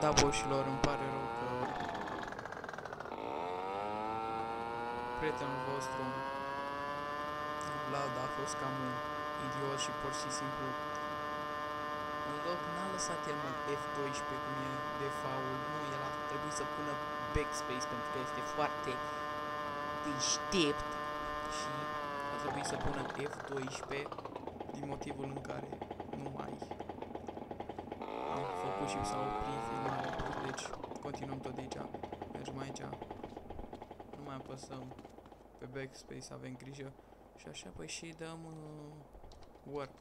Da, boșilor, îmi pare rău că prietenul vostru Vlad a fost cam un idiot și pur și simplu în loc n-a lăsat el mă F12 cum e default, nu, el a trebuit să pună backspace pentru că este foarte deștept și a trebuit să pună F12 din motivul în care nu mai am făcut și s-a oprit. filmarea, deci continuăm tot de aici, mergem aici, nu mai apăsăm pe backspace, avem grijă și așa, păi și dăm uh, work.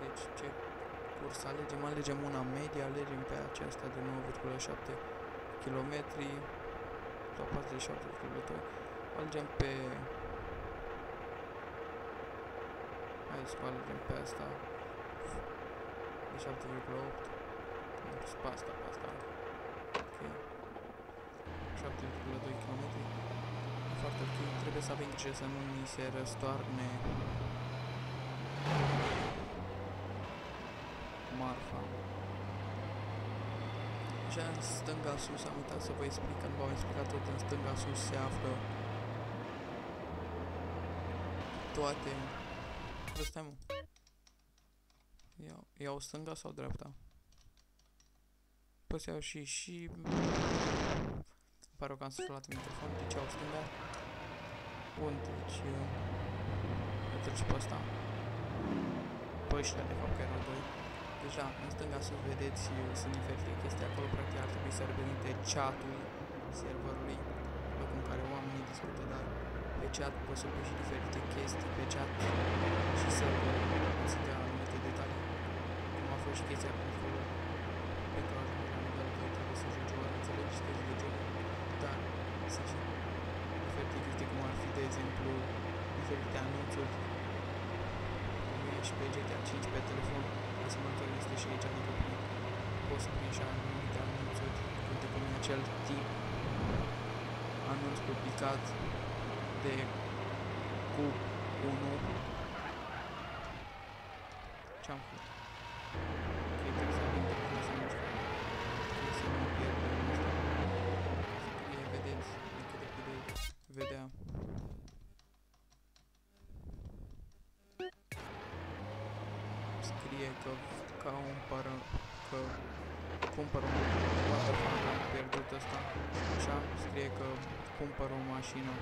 Deci ce curs alegem? Alegem una medie, alegem pe aceasta de 9,7 km sau 47 km. Alegem pe Hai să alegem pe asta de 7,8 pe asta, pe asta. Ok. 7,2 km foarte ok, trebuie să avem grijă să nu ni se răstoarne marfa. Și în stânga sus, am uitat să vă explic, că nu v-am explicat tot, în stânga sus se află toate. Bă, stai mă. Iau, iau stânga sau dreapta? Păi să iau și și Îmi pare că am suflat microfon, deci iau stânga Bun, deci Eu trece pe ăsta. Pe ăștia de fapt că erau doi. Deja, în stânga sus vedeți sunt diferite chestii acolo Practic ar trebui să reprezinte chatul serverului Locul în care oamenii discută, dar pe chat poți să pui și diferite chestii pe chat și să îți dea anumite detalii. Cum a fost și chestia cu pentru a ajunge la nivelul 2 trebuie să joci oare, înțelegi chestii de genul, dar sunt și diferite chestii cum ar fi, de exemplu, diferite anunțuri cum ești pe GTA 5 pe telefon, asemănător este și aici, adică prin, poți să pui așa anumite anunțuri, cum te pune acel tip. Anunț publicat de cu 1 ce-am făcut? Scrie că ca un pară că cumpăr un what the fuck, am pierdut ăsta. Așa, scrie că cumpăr o mașină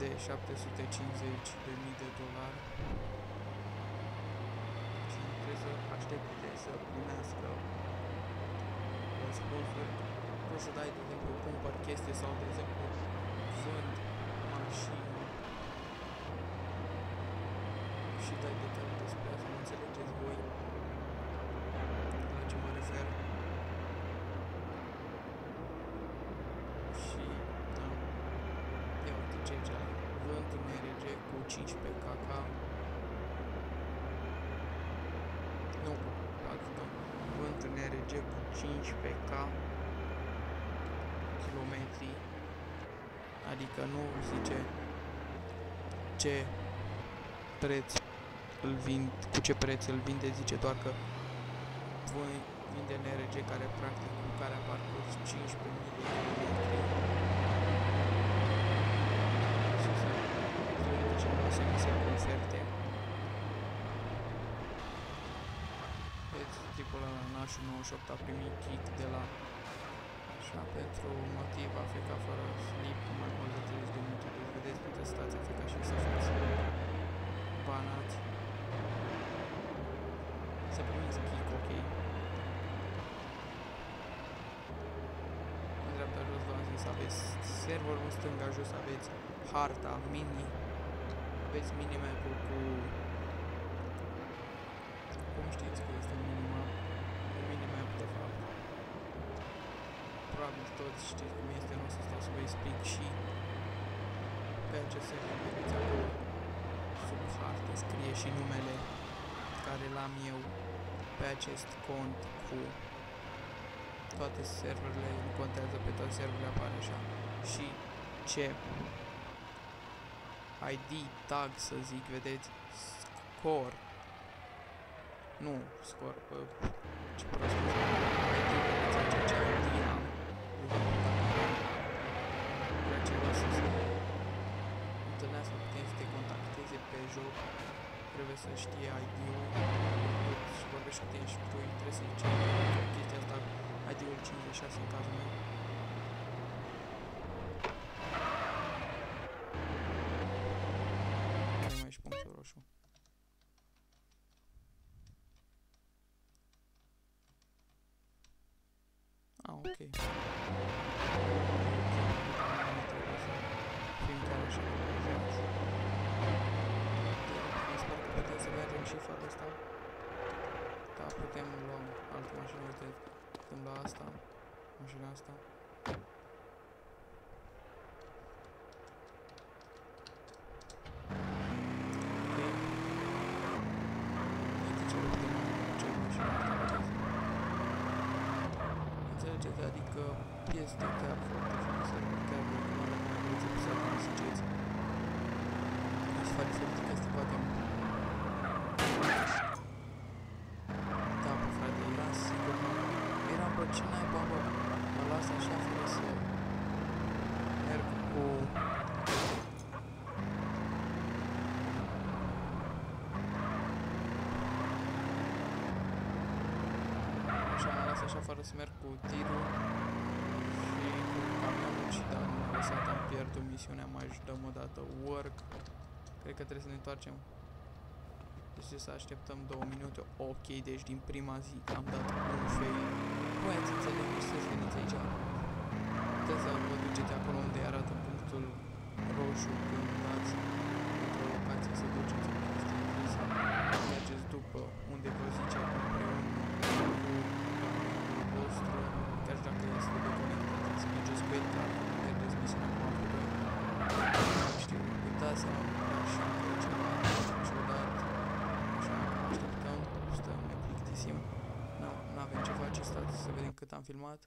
de 750 de mii de dolari. Și trebuie să aștepte să primească răspunsuri. Poți să dai, de exemplu, cumpăr chestii sau, de exemplu, vând mașină și dai detalii despre asta, nu înțelegeți voi. La ce mă refer. Și, da, ia uite ce aici. Vând MRG cu 15 kk nu, adică vând NRG cu 15k kilometri. Adică nu zice ce preț îl vind, cu ce preț îl vinde, zice doar că voi vinde NRG care practic cu care a parcurs 15.000 de kilometri. Și să trimite cineva să mi se oferte Vezi, tipul ăla nașul 98 a primit kick de la așa pentru motiv AFK fără slip mai mult de 30 de minute. Deci vedeți puteți stați AFK și să să primiți kick, ok. În dreapta jos v-am zis aveți serverul în stânga jos aveți harta mini. Aveți minimap-ul cu cum știți că este minimap un minimap de fapt. Probabil toți știți cum este, nu o să stau să vă explic și pe acest server vedeți acolo. Sub hartă scrie și numele care l-am eu pe acest cont cu toate serverele, nu contează pe toate serverele apare așa și ce ID tag să zic, vedeți score Nu, scor, pe... Ce prost. ID-ul ce ID am. Vrea ceva să se întâlnească cu tine, să te contacteze pe joc. Trebuie să știe ID-ul. Și vorbești cu tine și tu trebuie să-i ceri chestia asta ID-ul 56 în cazul meu. Nu mai ești punctul roșu. Ah, ok. Nu trebuie să fim chiar așa de angajați. Bine, Sper că putem să mergem și fără asta. Da, putem lua altă mașină, uite, putem lua asta, mașina asta. Ok. Uite ce repede mă duce mașina asta, vedeți? Înțelegeți? Adică este chiar foarte frumoasă, chiar recomand dacă mai vreți episoade, să ziceți. Mi se pare să ridică este poate Da, bă, frate, era sigur, mă. Eram, bă, ce naiba, bă, mă las așa fără să merg cu... Așa mă las așa fără să merg cu tirul și cu camionul și da, nu m-a lăsat, am pierdut misiunea, mai și dăm o dată work. Cred că trebuie să ne întoarcem. Deci să așteptăm două minute. Ok, deci din prima zi am dat un fail. Voi ați înțeleg, deci să veniți aici. Puteți să vă duceți acolo unde arată punctul roșu când dați într-o locație să duceți o chestie închisă. Mergeți după unde vă zice împreună cu camionul vostru, chiar dacă este deconectat, să mergeți cu el, dar pierdeți misiunea cum am făcut Nu știu, uitați așa că ceva ciudat, așa, așteptăm, stăm, ne plictisim. Nu, nu avem ce face, stați să vedem cât am filmat.